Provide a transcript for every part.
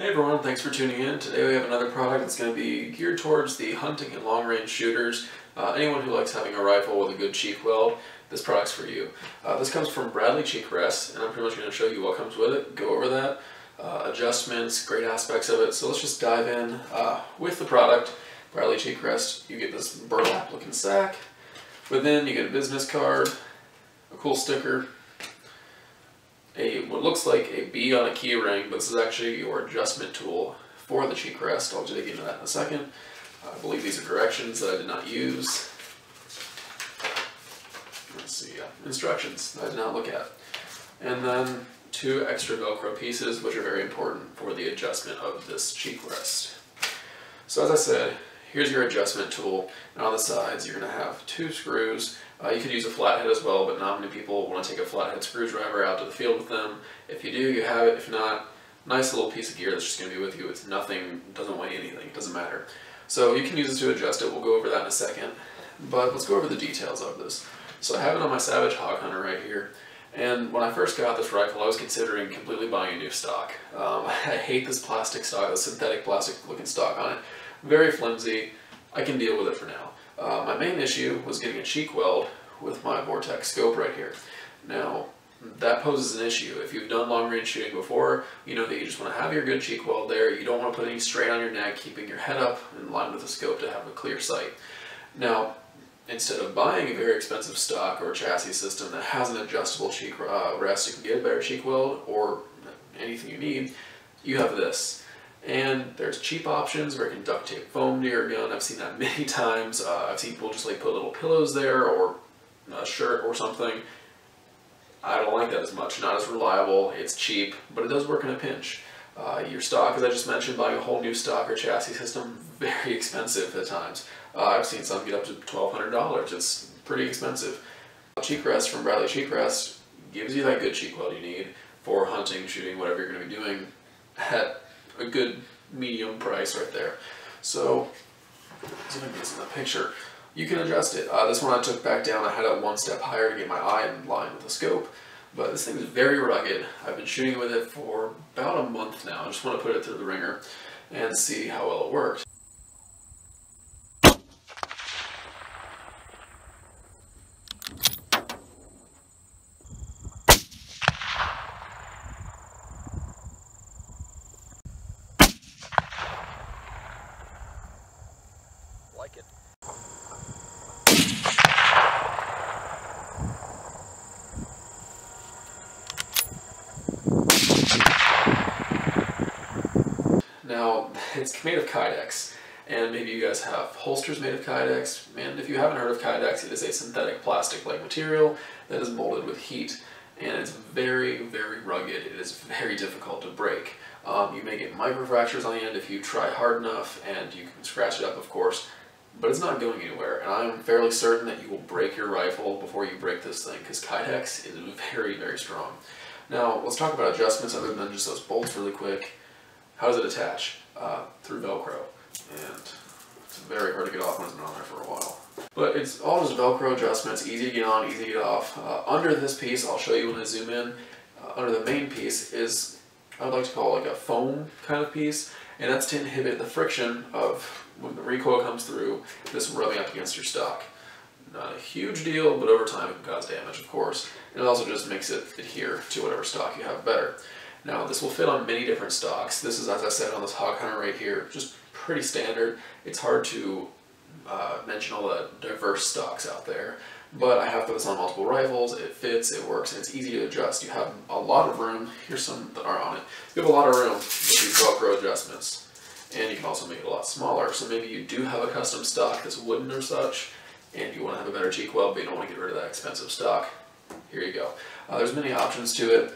Hey everyone, thanks for tuning in. Today we have another product that's going to be geared towards the hunting and long range shooters. Uh, anyone who likes having a rifle with a good cheek weld, this product's for you. Uh, this comes from Bradley Cheek Rest, and I'm pretty much going to show you what comes with it, go over that, uh, adjustments, great aspects of it. So let's just dive in uh, with the product. Bradley Cheek Rest, you get this burlap looking sack. Within you get a business card, a cool sticker, what looks like a B on a key ring, but this is actually your adjustment tool for the cheek rest. I'll dig into that in a second. I believe these are directions that I did not use. Let's see, uh, instructions that I did not look at. And then two extra Velcro pieces, which are very important for the adjustment of this cheek rest. So as I said, here's your adjustment tool, and on the sides you're going to have two screws uh, you could use a flathead as well, but not many people want to take a flathead screwdriver out to the field with them. If you do, you have it. If not, nice little piece of gear that's just going to be with you. It's nothing, doesn't weigh anything, it doesn't matter. So you can use this to adjust it. We'll go over that in a second. But let's go over the details of this. So I have it on my Savage Hog Hunter right here. And when I first got this rifle, I was considering completely buying a new stock. Um, I hate this plastic stock, the synthetic plastic looking stock on it. Very flimsy. I can deal with it for now. Uh, my main issue was getting a cheek weld with my Vortex scope right here. Now, that poses an issue. If you've done long range shooting before, you know that you just want to have your good cheek weld there. You don't want to put any strain on your neck, keeping your head up in line with the scope to have a clear sight. Now, instead of buying a very expensive stock or chassis system that has an adjustable cheek uh, rest, you can get a better cheek weld or anything you need, you have this. And there's cheap options where you can duct tape foam to your gun. I've seen that many times. Uh, I've seen people just like put little pillows there or a shirt or something. I don't like that as much. Not as reliable. It's cheap, but it does work in a pinch. Uh, your stock, as I just mentioned, buying a whole new stock or chassis system, very expensive at times. Uh, I've seen some get up to $1,200. It's pretty expensive. Cheek Rest from Bradley Cheek Rest gives you that good cheek weld you need for hunting, shooting, whatever you're going to be doing at a good medium price right there. So, zoom in the picture. You can adjust it. Uh, this one I took back down. I had it one step higher to get my eye in line with the scope. But this thing is very rugged. I've been shooting with it for about a month now. I just want to put it through the ringer and see how well it works. Now, it's made of Kydex, and maybe you guys have holsters made of Kydex, and if you haven't heard of Kydex, it is a synthetic plastic-like material that is molded with heat, and it's very, very rugged. It is very difficult to break. Um, you may get microfractures on the end if you try hard enough, and you can scratch it up, of course, but it's not going anywhere, and I'm fairly certain that you will break your rifle before you break this thing, because Kydex is very, very strong. Now, let's talk about adjustments other than just those bolts really quick. How does it attach? Uh, through Velcro. And it's very hard to get off when it's been on there for a while. But it's all just Velcro adjustments, easy to get on, easy to get off. Uh, under this piece, I'll show you when I zoom in, uh, under the main piece is, I would like to call it like a foam kind of piece, and that's to inhibit the friction of when the recoil comes through, this rubbing up against your stock. Not a huge deal, but over time it can cause damage, of course. And it also just makes it adhere to whatever stock you have better. Now this will fit on many different stocks. This is, as I said, on this Hog Hunter right here, just pretty standard. It's hard to uh, mention all the diverse stocks out there, but I have this on multiple rifles, it fits, it works, and it's easy to adjust. You have a lot of room, here's some that are on it, you have a lot of room with these Velcro adjustments, and you can also make it a lot smaller. So maybe you do have a custom stock that's wooden or such, and you want to have a better cheek weld, but you don't want to get rid of that expensive stock. Here you go. Uh, there's many options to it,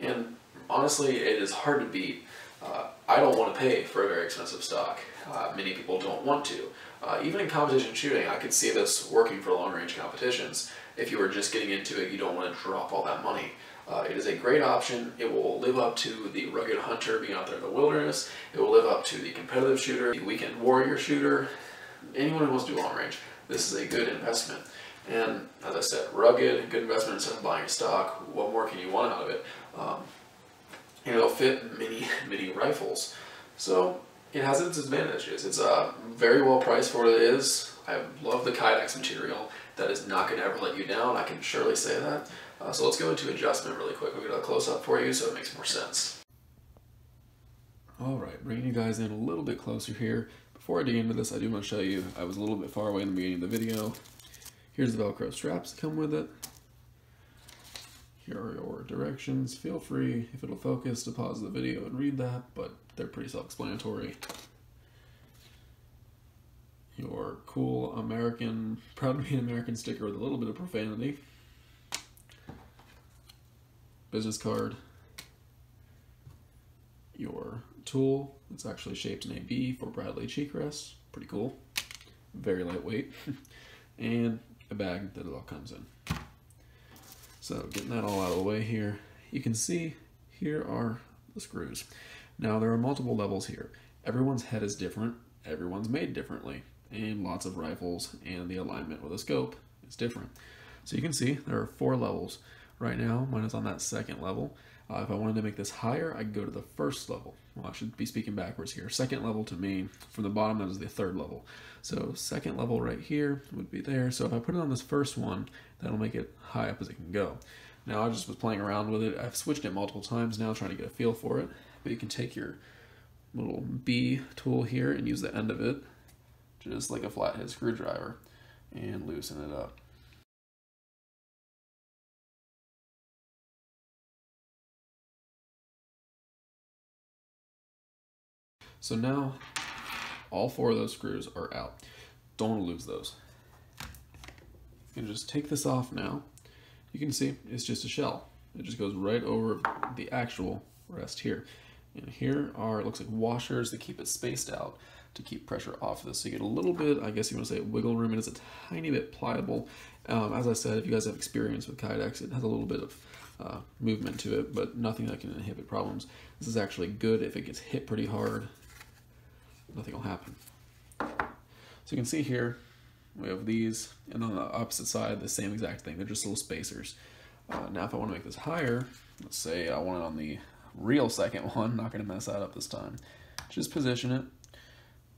and honestly, it is hard to beat. Uh, I don't want to pay for a very expensive stock. Uh, many people don't want to. Uh, even in competition shooting, I could see this working for long-range competitions. If you are just getting into it, you don't want to drop all that money. Uh, it is a great option. It will live up to the rugged hunter being out there in the wilderness. It will live up to the competitive shooter, the weekend warrior shooter, anyone who wants to do long range. This is a good investment. And as I said, rugged, good investment instead of buying stock. What more can you want out of it? Um, and it'll fit many, many rifles. So it has its advantages. It's uh, very well priced for what it is. I love the Kydex material. That is not going to ever let you down. I can surely say that. Uh, so let's go into adjustment really quick. We'll get a close up for you so it makes more sense. All right, bringing you guys in a little bit closer here. Before I dig into this, I do want to show you, I was a little bit far away in the beginning of the video. Here's the Velcro straps that come with it. Here are your directions. Feel free, if it'll focus, to pause the video and read that, but they're pretty self-explanatory. Your cool American, proud to be an American sticker with a little bit of profanity. Business card. Your tool, it's actually shaped in a B for Bradley cheek rests. Pretty cool. Very lightweight. and a bag that it all comes in. So getting that all out of the way here, you can see here are the screws. Now there are multiple levels here. Everyone's head is different, everyone's made differently, and lots of rifles and the alignment with a scope is different. So you can see there are four levels. Right now, mine is on that second level. Uh, if I wanted to make this higher, I could go to the first level. Well, I should be speaking backwards here. Second level to me, from the bottom, that is the third level. So second level right here would be there. So if I put it on this first one, that'll make it high up as it can go. Now I just was playing around with it. I've switched it multiple times now trying to get a feel for it. But you can take your little B tool here and use the end of it just like a flathead screwdriver and loosen it up. So now all four of those screws are out. Don't lose those. You can just take this off now. You can see it's just a shell. It just goes right over the actual rest here. And here are, it looks like washers that keep it spaced out to keep pressure off of this. So you get a little bit, I guess you want to say wiggle room. It is a tiny bit pliable. Um, as I said, if you guys have experience with Kydex, it has a little bit of uh, movement to it, but nothing that can inhibit problems. This is actually good if it gets hit pretty hard. Nothing will happen. So you can see here, we have these, and on the opposite side, the same exact thing. They're just little spacers. Uh, now if I want to make this higher, let's say I want it on the real second one, not going to mess that up this time. Just position it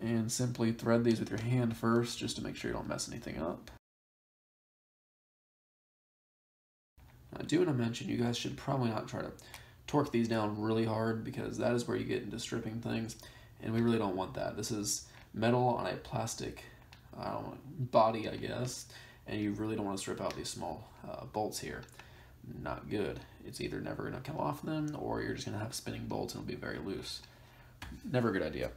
and simply thread these with your hand first just to make sure you don't mess anything up. I do want to mention you guys should probably not try to torque these down really hard because that is where you get into stripping things and we really don't want that. This is metal on a plastic I body, I guess, and you really don't want to strip out these small uh, bolts here. Not good. It's either never going to come off then, or you're just going to have spinning bolts and it'll be very loose. Never a good idea.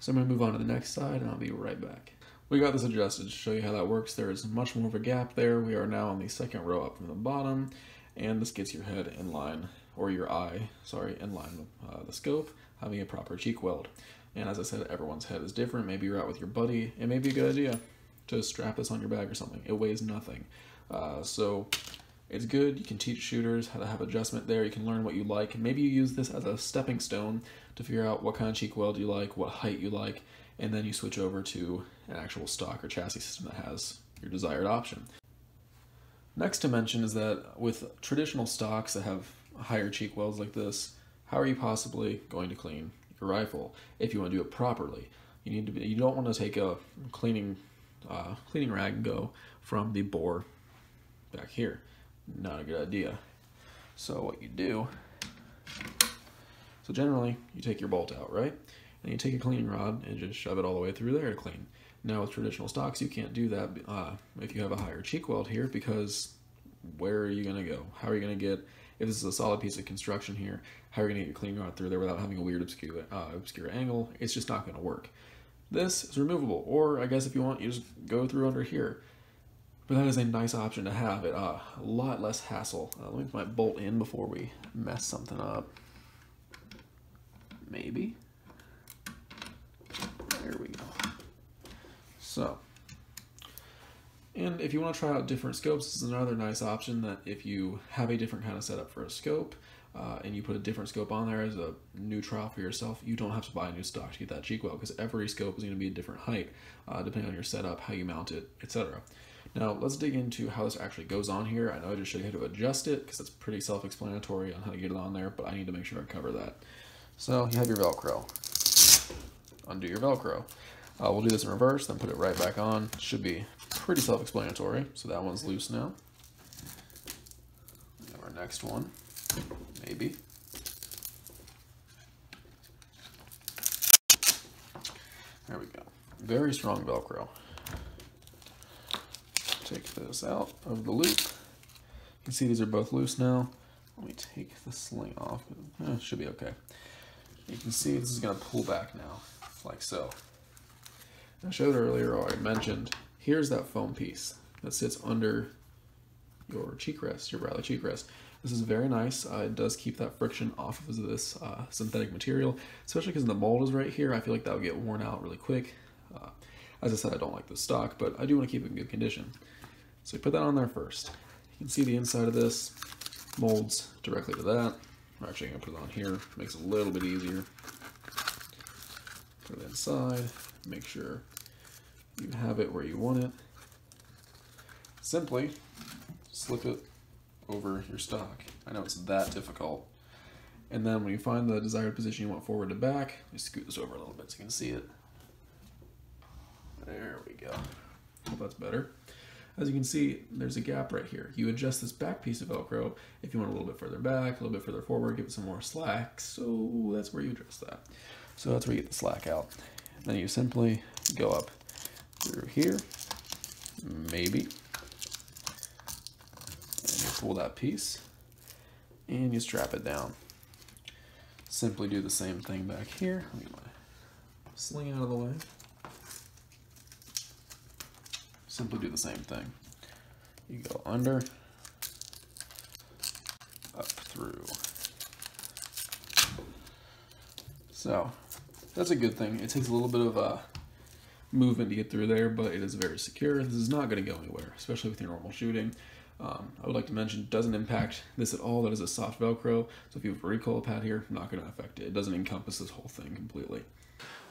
So I'm going to move on to the next side, and I'll be right back. We got this adjusted to show you how that works. There is much more of a gap there. We are now on the second row up from the bottom, and this gets your head in line, or your eye, sorry, in line with uh, the scope, having a proper cheek weld. And as I said, everyone's head is different. Maybe you're out with your buddy. It may be a good idea to strap this on your bag or something. It weighs nothing. Uh, so it's good. You can teach shooters how to have adjustment there. You can learn what you like. And maybe you use this as a stepping stone to figure out what kind of cheek weld you like, what height you like, and then you switch over to an actual stock or chassis system that has your desired option. Next to mention is that with traditional stocks that have higher cheek welds like this, how are you possibly going to clean your rifle if you want to do it properly. You need to be, you don't want to take a cleaning uh, cleaning rag and go from the bore back here. Not a good idea. So what you do, so generally you take your bolt out, right? And you take a cleaning rod and just shove it all the way through there to clean. Now with traditional stocks, you can't do that uh, if you have a higher cheek weld here because where are you gonna go? How are you gonna get if this is a solid piece of construction here, how are you going to get your clean rod through there without having a weird obscure, uh, obscure angle? It's just not going to work. This is removable, or I guess if you want, you just go through under here. But that is a nice option to have. It uh, a lot less hassle. Uh, let me put my bolt in before we mess something up. Maybe. There we go. So, and if you want to try out different scopes, this is another nice option that if you have a different kind of setup for a scope, uh, and you put a different scope on there as a new trial for yourself, you don't have to buy a new stock to get that cheek weld because every scope is going to be a different height uh, depending on your setup, how you mount it, etc. Now let's dig into how this actually goes on here. I know I just showed you how to adjust it because it's pretty self-explanatory on how to get it on there, but I need to make sure I cover that. So you have your Velcro. undo your Velcro. Uh, we'll do this in reverse, then put it right back on. Should be pretty self-explanatory. So that one's loose now. Our next one, maybe. There we go. Very strong Velcro. Take this out of the loop. You can see these are both loose now. Let me take the sling off. Eh, should be okay. You can see this is going to pull back now, like so. I showed earlier, or I mentioned, here's that foam piece that sits under your cheek rest, your Bradley cheek rest. This is very nice. Uh, it does keep that friction off of this uh, synthetic material, especially because the mold is right here. I feel like that would get worn out really quick. Uh, as I said, I don't like the stock, but I do want to keep it in good condition. So we put that on there first. You can see the inside of this molds directly to that. I'm actually going to put it on here. Makes it a little bit easier. Put it inside. Make sure you have it where you want it. Simply slip it over your stock. I know it's that difficult. And then when you find the desired position you want forward to back, you scoot this over a little bit so you can see it. There we go. Hope that's better. As you can see, there's a gap right here. You adjust this back piece of Velcro if you want a little bit further back, a little bit further forward, give it some more slack. So that's where you adjust that. So that's where you get the slack out. Then you simply go up through here, maybe, and you pull that piece and you strap it down. Simply do the same thing back here. Let me get my sling out of the way. Simply do the same thing. You go under, up through. So that's a good thing. It takes a little bit of uh, movement to get through there, but it is very secure. This is not going to go anywhere, especially with your normal shooting. Um, I would like to mention doesn't impact this at all. That is a soft Velcro, so if you have a recoil pad here, not going to affect it. It doesn't encompass this whole thing completely.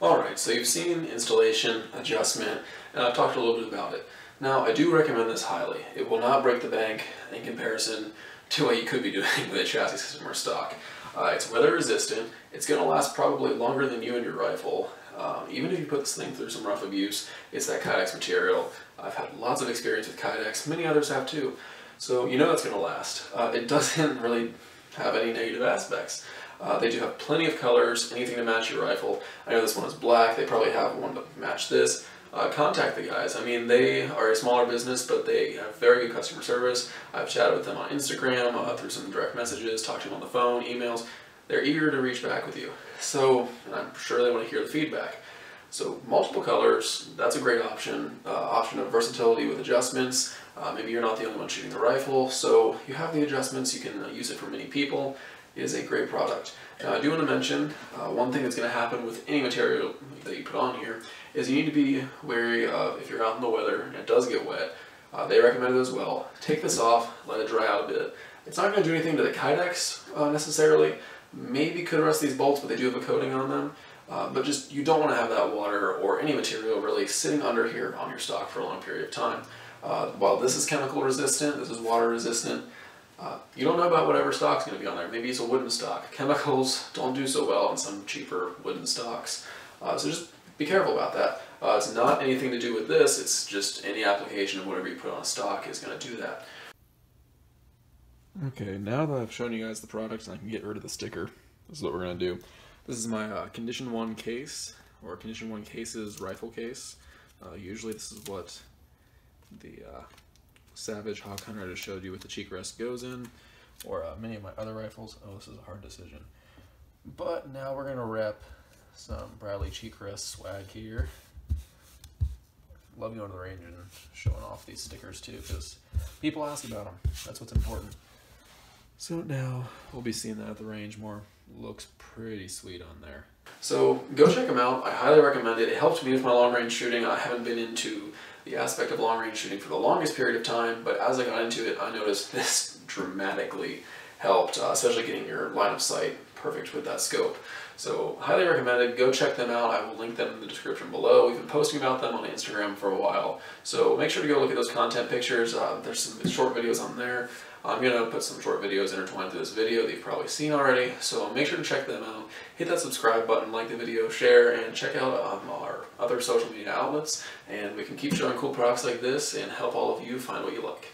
Alright, so you've seen installation, adjustment, and I've talked a little bit about it. Now, I do recommend this highly. It will not break the bank in comparison to what you could be doing with a chassis system or stock. Uh, it's weather resistant, it's going to last probably longer than you and your rifle. Um, even if you put this thing through some rough abuse, it's that Kydex material. I've had lots of experience with Kydex, many others have too. So you know it's going to last. Uh, it doesn't really have any negative aspects. Uh, they do have plenty of colors, anything to match your rifle. I know this one is black, they probably have one to match this. Uh, contact the guys. I mean, they are a smaller business, but they have very good customer service. I've chatted with them on Instagram, uh, through some direct messages, talked to them on the phone, emails. They're eager to reach back with you. So, I'm sure they want to hear the feedback. So multiple colors, that's a great option. Uh, option of versatility with adjustments. Uh, maybe you're not the only one shooting the rifle, so you have the adjustments, you can uh, use it for many people. Is a great product. Now I do want to mention, uh, one thing that's going to happen with any material that you put on here is you need to be wary of if you're out in the weather and it does get wet. Uh, they recommend it as well. Take this off, let it dry out a bit. It's not going to do anything to the Kydex uh, necessarily. Maybe could rust these bolts, but they do have a coating on them. Uh, but just, you don't want to have that water or any material really sitting under here on your stock for a long period of time. Uh, while this is chemical resistant, this is water resistant, you don't know about whatever stock's going to be on there. Maybe it's a wooden stock. Chemicals don't do so well on some cheaper wooden stocks. Uh, so just be careful about that. Uh, it's not anything to do with this, it's just any application of whatever you put on a stock is going to do that. Okay, now that I've shown you guys the product and I can get rid of the sticker, this is what we're going to do. This is my uh, Condition 1 case, or Condition 1 case's rifle case. Uh, usually this is what the uh, Savage Hog Hunter I just showed you with the cheek rest goes in, or uh, many of my other rifles. Oh, this is a hard decision. But now we're going to rep some Bradley cheek rest swag here. Love going to the range and showing off these stickers too, because people ask about them. That's what's important. So now we'll be seeing that at the range more looks pretty sweet on there. So go check them out. I highly recommend it. It helped me with my long range shooting. I haven't been into the aspect of long range shooting for the longest period of time, but as I got into it, I noticed this dramatically helped, uh, especially getting your line of sight perfect with that scope. So highly recommended. Go check them out. I will link them in the description below. We've been posting about them on Instagram for a while. So make sure to go look at those content pictures. Uh, there's some short videos on there. I'm going to put some short videos intertwined through this video that you've probably seen already. So make sure to check them out. Hit that subscribe button, like the video, share, and check out um, our other social media outlets. And we can keep showing cool products like this and help all of you find what you like.